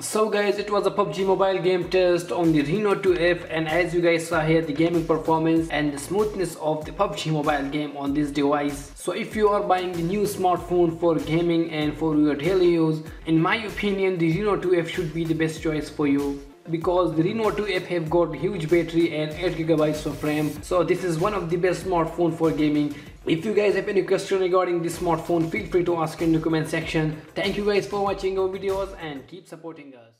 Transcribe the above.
So guys, it was a PUBG mobile game test on the Reno 2F and as you guys saw here the gaming performance and the smoothness of the PUBG mobile game on this device. So if you are buying the new smartphone for gaming and for your daily use, in my opinion the Reno 2F should be the best choice for you because the Reno 2F have got huge battery and 8 gigabytes of RAM so this is one of the best smartphone for gaming if you guys have any question regarding this smartphone feel free to ask in the comment section. Thank you guys for watching our videos and keep supporting us